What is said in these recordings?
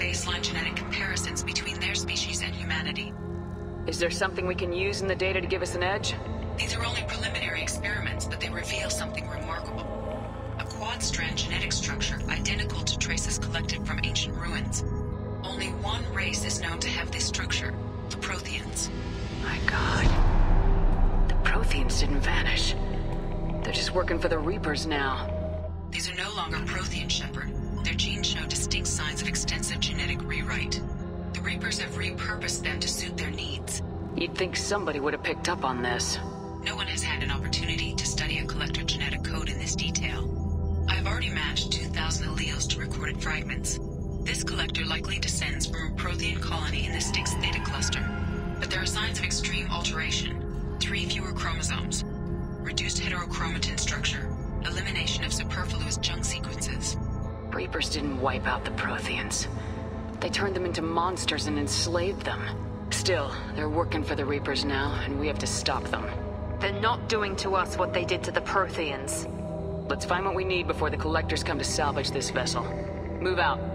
baseline genetic comparisons between their species and humanity. Is there something we can use in the data to give us an edge? These are only preliminary experiments, but they reveal something remarkable. A quad-strand genetic structure identical to traces collected from ancient ruins. Only one race is known to have this structure, the Protheans. My god. The Protheans didn't vanish. They're just working for the Reapers now. These are no longer Prothean, Shepard. Have repurposed them to suit their needs. You'd think somebody would have picked up on this. No one has had an opportunity to study a collector genetic code in this detail. I've already matched 2,000 alleles to recorded fragments. This collector likely descends from a Prothean colony in the Styx Theta cluster. But there are signs of extreme alteration. Three fewer chromosomes. Reduced heterochromatin structure. Elimination of superfluous junk sequences. Reapers didn't wipe out the Protheans. They turned them into monsters and enslaved them. Still, they're working for the Reapers now, and we have to stop them. They're not doing to us what they did to the Protheans. Let's find what we need before the Collectors come to salvage this vessel. Move out.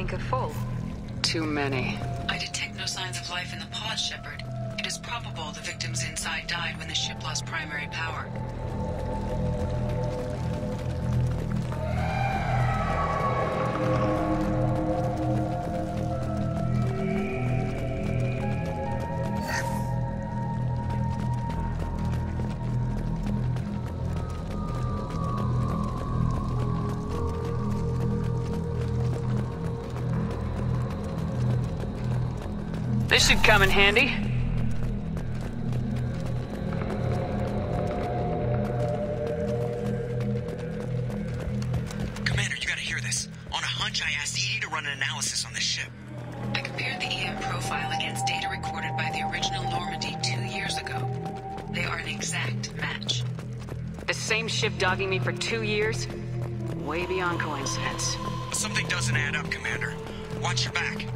Think are full? Too many. I detect no signs of life in the pod, Shepard. It is probable the victims inside died when the ship lost primary should come in handy. Commander, you gotta hear this. On a hunch, I asked EDI to run an analysis on this ship. I compared the EM profile against data recorded by the original Normandy two years ago. They are an exact match. The same ship dogging me for two years? Way beyond coincidence. Something doesn't add up, Commander. Watch your back.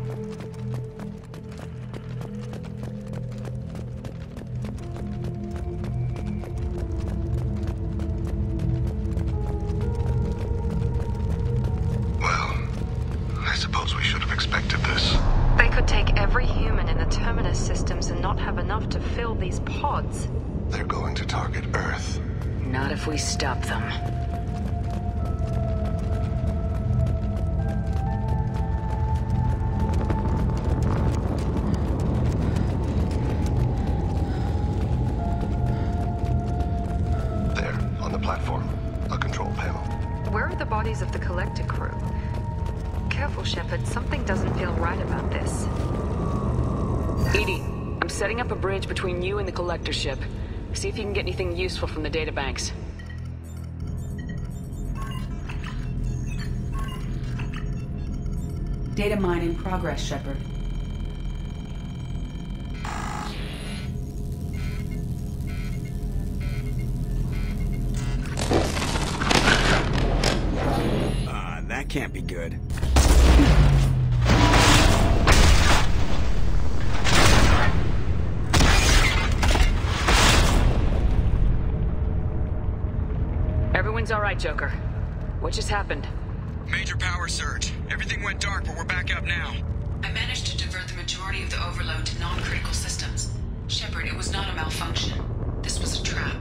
Setting up a bridge between you and the collector ship. See if you can get anything useful from the databanks. Data mine in progress, Shepard. Everyone's alright, Joker. What just happened? Major power surge. Everything went dark, but we're back up now. I managed to divert the majority of the overload to non-critical systems. Shepard, it was not a malfunction. This was a trap.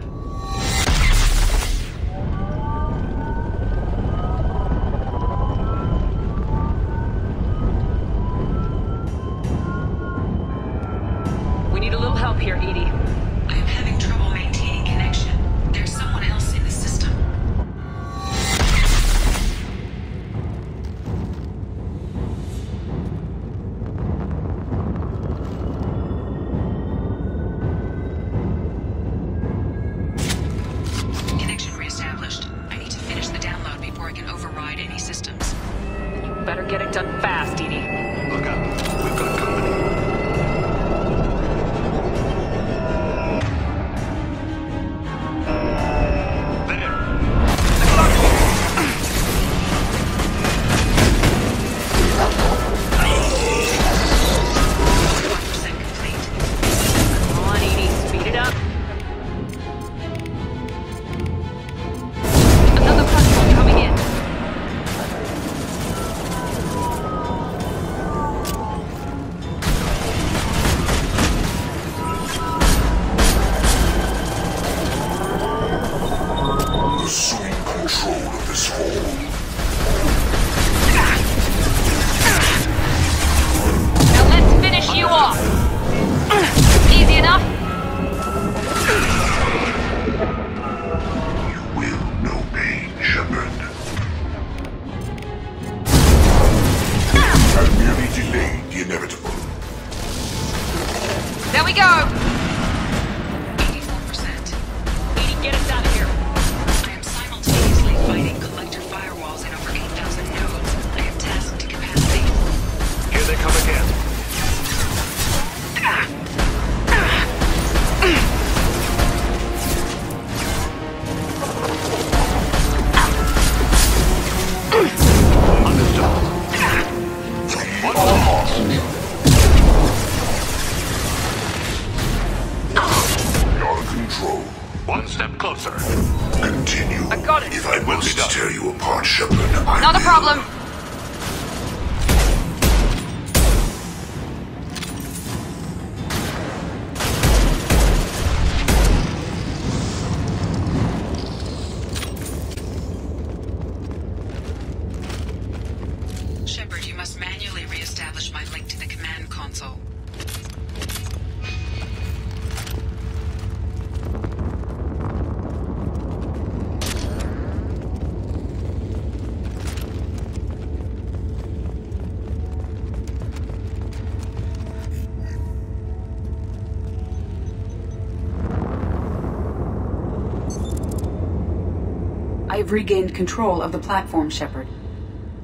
Regained control of the platform, Shepard.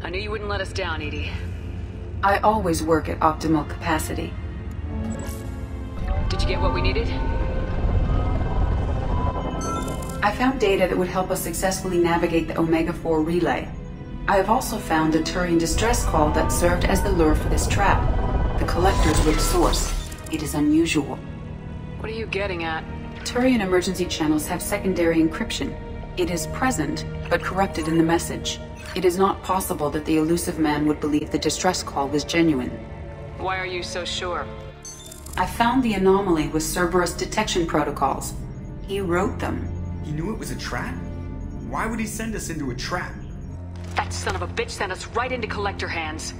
I knew you wouldn't let us down, EDI. I always work at optimal capacity. Did you get what we needed? I found data that would help us successfully navigate the Omega-4 relay. I have also found a Turian distress call that served as the lure for this trap. The Collectors were the source. It is unusual. What are you getting at? Turian emergency channels have secondary encryption. It is present, but corrupted in the message. It is not possible that the Illusive Man would believe the distress call was genuine. Why are you so sure? I found the anomaly with Cerberus detection protocols. He wrote them. He knew it was a trap? Why would he send us into a trap? That son of a bitch sent us right into collector hands.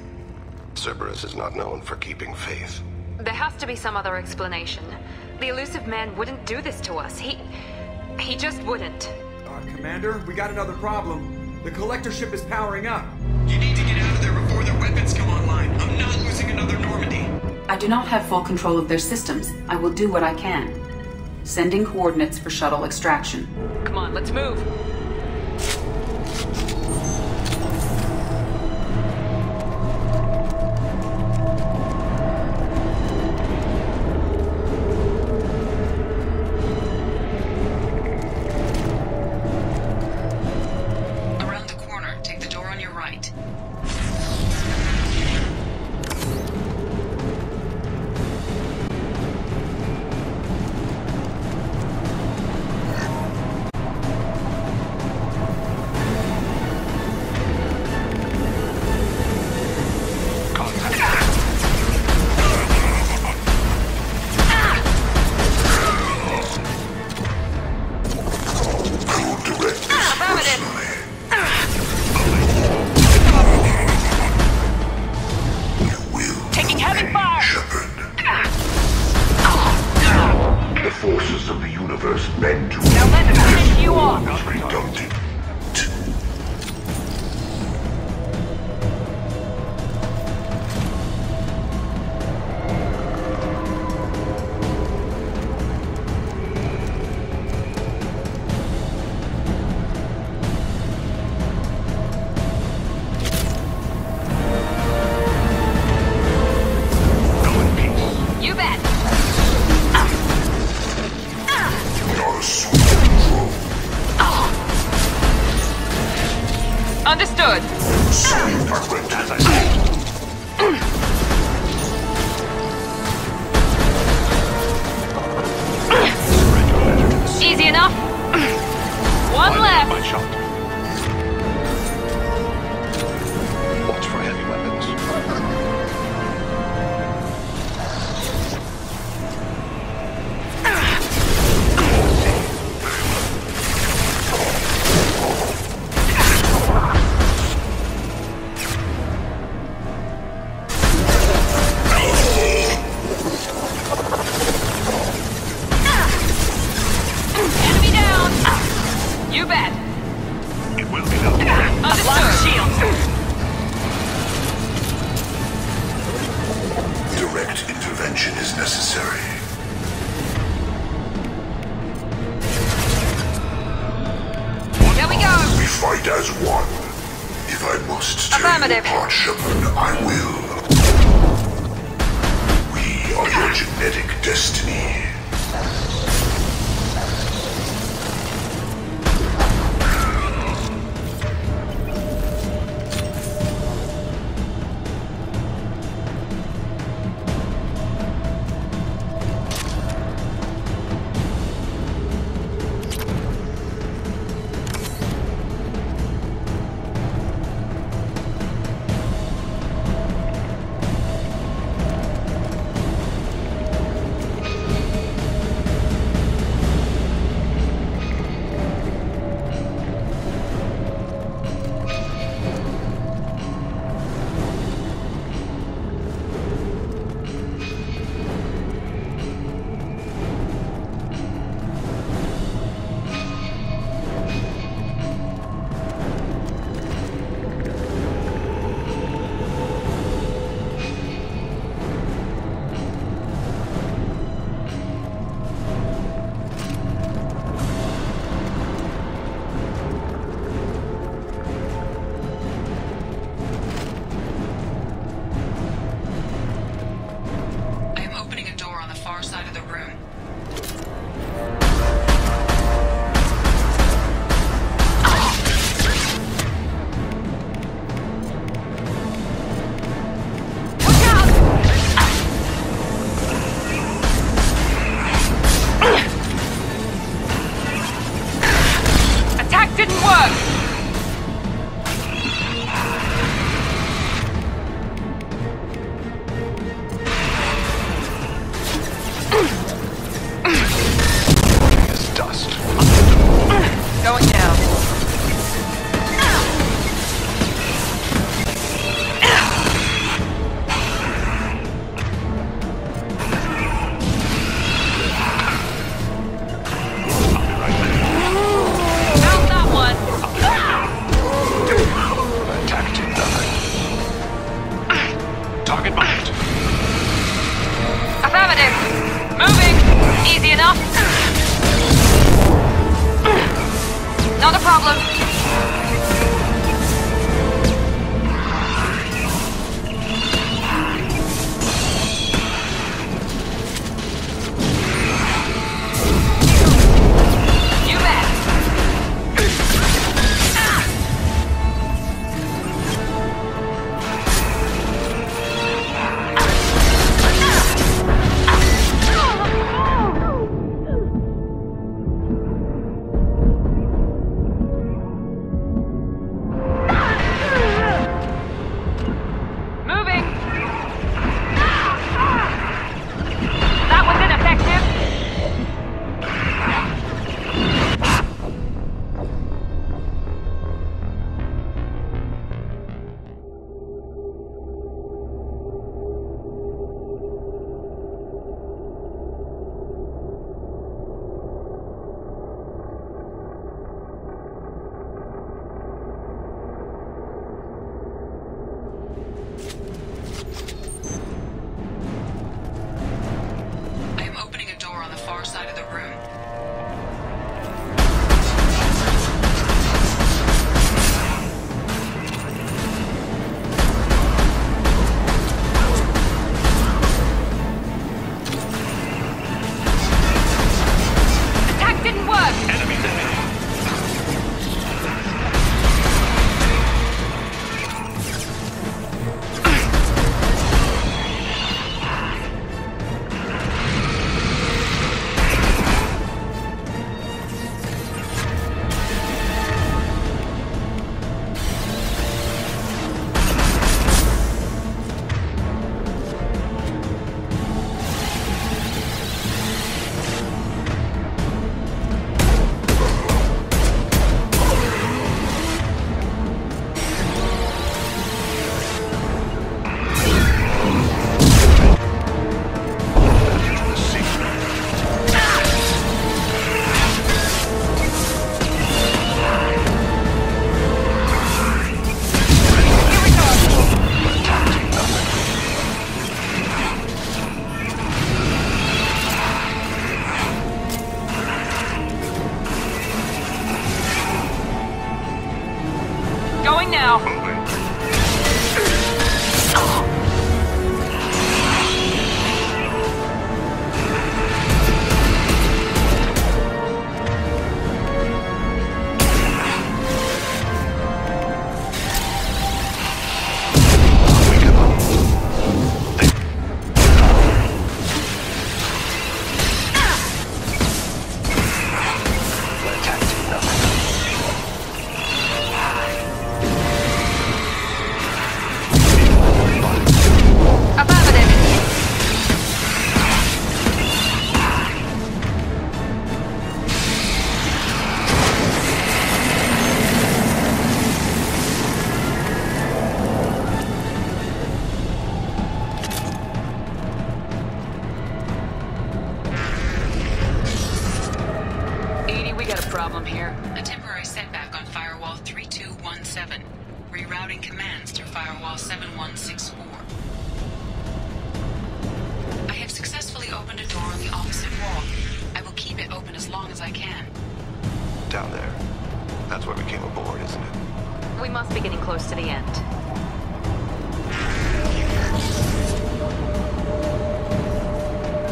Cerberus is not known for keeping faith. There has to be some other explanation. The Illusive Man wouldn't do this to us. He. he just wouldn't. Commander, we got another problem. The collector ship is powering up. You need to get out of there before their weapons come online. I'm not losing another Normandy. I do not have full control of their systems. I will do what I can. Sending coordinates for shuttle extraction. Come on, let's move. as one. If I must tell you apart, Shepard, I will. We are your genetic destiny.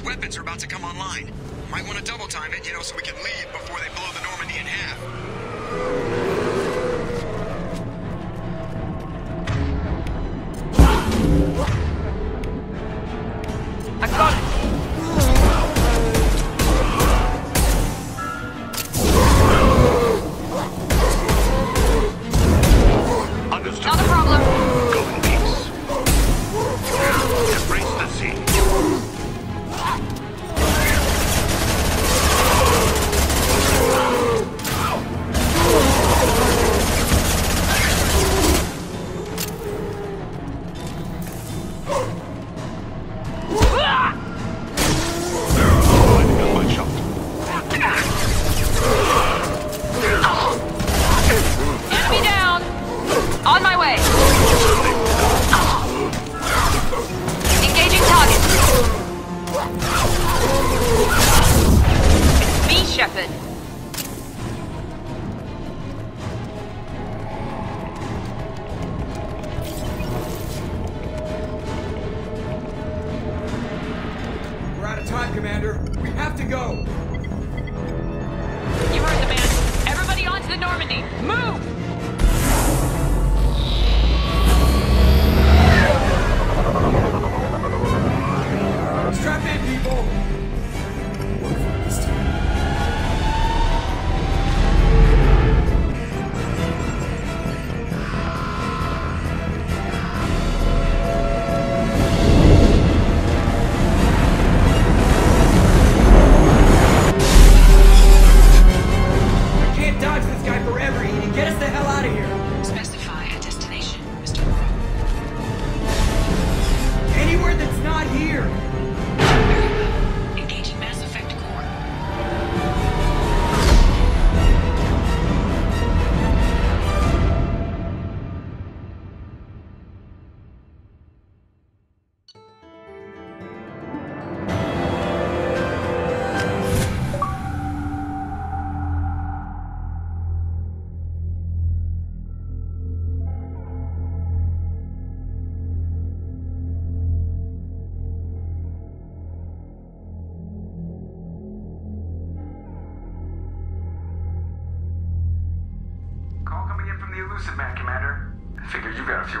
Those weapons are about to come online. Might want to double time it, you know, so we can leave before they blow the Normandy in half.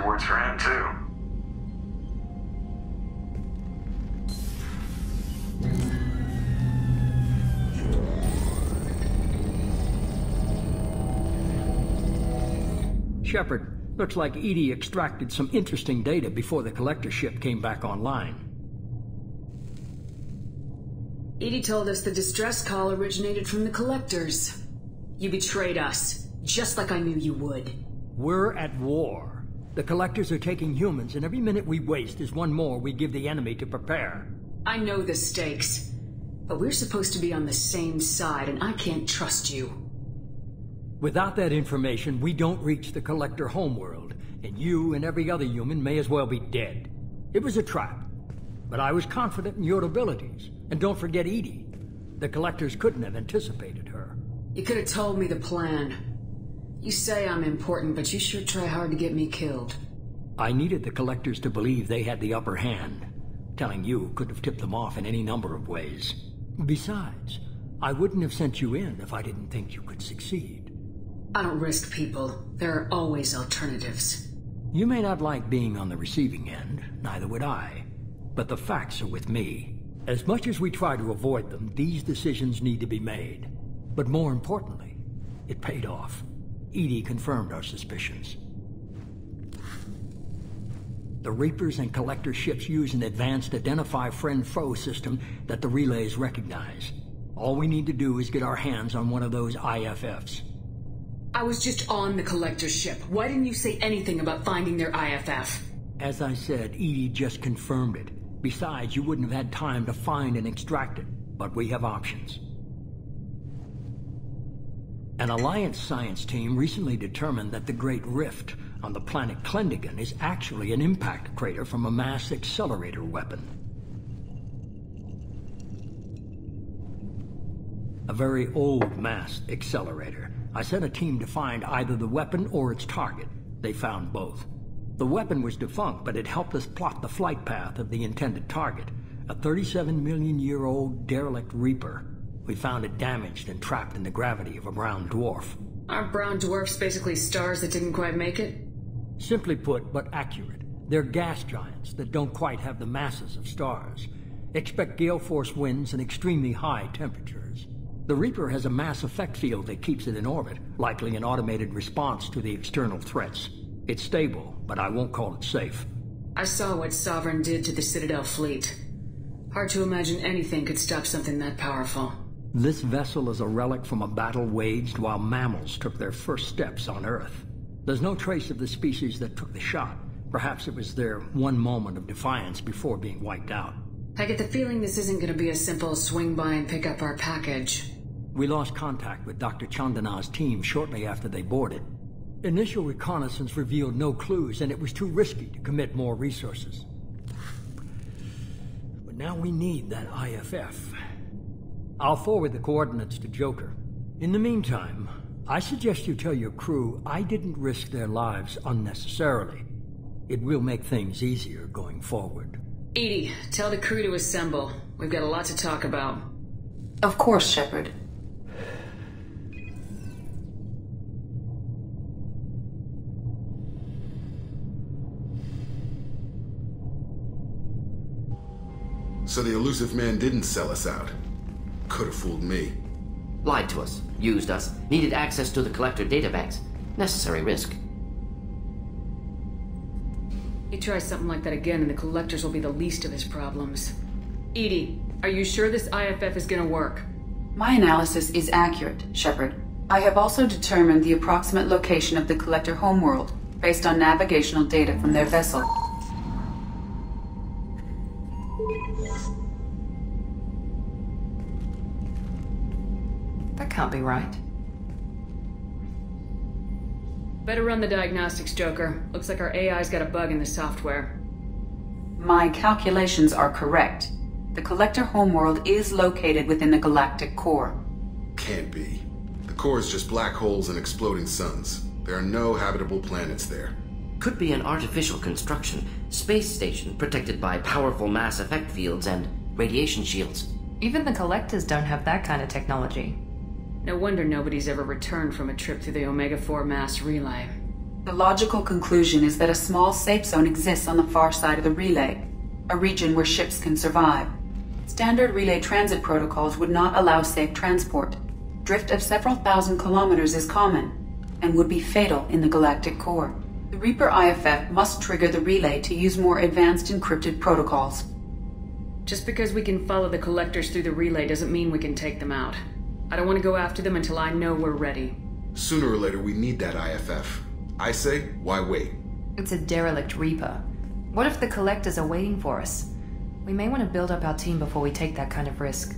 Figured you got a few words for him, too. Shepard, looks like EDI extracted some interesting data before the collector ship came back online. EDI told us the distress call originated from the collectors. You betrayed us, just like I knew you would. We're at war. The collectors are taking humans, and every minute we waste is one more we give the enemy to prepare. I know the stakes, but we're supposed to be on the same side, and I can't trust you. Without that information, we don't reach the collector homeworld, and you and every other human may as well be dead. It was a trap, but I was confident in your abilities. And don't forget EDI. The collectors couldn't have anticipated her. You could have told me the plan. You say I'm important, but you sure try hard to get me killed. I needed the collectors to believe they had the upper hand. Telling you could have tipped them off in any number of ways. Besides, I wouldn't have sent you in if I didn't think you could succeed. I don't risk people. There are always alternatives. You may not like being on the receiving end, neither would I. But the facts are with me. As much as we try to avoid them, these decisions need to be made. But more importantly, it paid off. EDI confirmed our suspicions. The Reapers and Collector ships use an advanced Identify Friend-Foe system that the relays recognize. All we need to do is get our hands on one of those IFFs. I was just on the Collector ship. Why didn't you say anything about finding their IFF? As I said, EDI just confirmed it. Besides, you wouldn't have had time to find and extract it. But we have options. An Alliance science team recently determined that the Great Rift on the planet Klendagon is actually an impact crater from a mass accelerator weapon. A very old mass accelerator. I sent a team to find either the weapon or its target. They found both. The weapon was defunct, but it helped us plot the flight path of the intended target, a 37 million year old derelict Reaper. We found it damaged and trapped in the gravity of a brown dwarf. Aren't brown dwarfs basically stars that didn't quite make it? Simply put, but accurate. They're gas giants that don't quite have the masses of stars. Expect gale force winds and extremely high temperatures. The Reaper has a mass effect field that keeps it in orbit, likely an automated response to the external threats. It's stable, but I won't call it safe. I saw what Sovereign did to the Citadel fleet. Hard to imagine anything could stop something that powerful. This vessel is a relic from a battle waged while mammals took their first steps on Earth. There's no trace of the species that took the shot. Perhaps it was their one moment of defiance before being wiped out. I get the feeling this isn't going to be a simple swing by and pick up our package. We lost contact with Dr. Chandana's team shortly after they boarded. Initial reconnaissance revealed no clues, and it was too risky to commit more resources. But now we need that IFF. I'll forward the coordinates to Joker. In the meantime, I suggest you tell your crew I didn't risk their lives unnecessarily. It will make things easier going forward. EDI, tell the crew to assemble. We've got a lot to talk about. Of course, Shepard. So the Illusive Man didn't sell us out. Could have fooled me. Lied to us, used us, needed access to the collector databanks. Necessary risk. He tries something like that again, and the collectors will be the least of his problems. EDI, are you sure this IFF is gonna work? My analysis is accurate, Shepard. I have also determined the approximate location of the collector homeworld based on navigational data from their vessel. Can't be right. Better run the diagnostics, Joker. Looks like our AI's got a bug in the software. My calculations are correct. The Collector homeworld is located within the galactic core. Can't be. The core is just black holes and exploding suns. There are no habitable planets there. Could be an artificial construction, space station protected by powerful mass effect fields and radiation shields. Even the Collectors don't have that kind of technology. No wonder nobody's ever returned from a trip through the Omega-4 mass relay. The logical conclusion is that a small safe zone exists on the far side of the relay, a region where ships can survive. Standard relay transit protocols would not allow safe transport. Drift of several thousand kilometers is common, and would be fatal in the galactic core. The Reaper IFF must trigger the relay to use more advanced encrypted protocols. Just because we can follow the collectors through the relay doesn't mean we can take them out. I don't want to go after them until I know we're ready. Sooner or later, we need that IFF. I say, why wait? It's a derelict Reaper. What if the Collectors are waiting for us? We may want to build up our team before we take that kind of risk.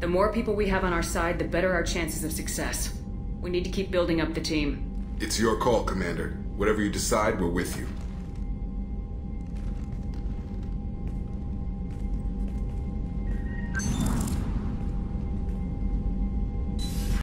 The more people we have on our side, the better our chances of success. We need to keep building up the team. It's your call, Commander. Whatever you decide, we're with you.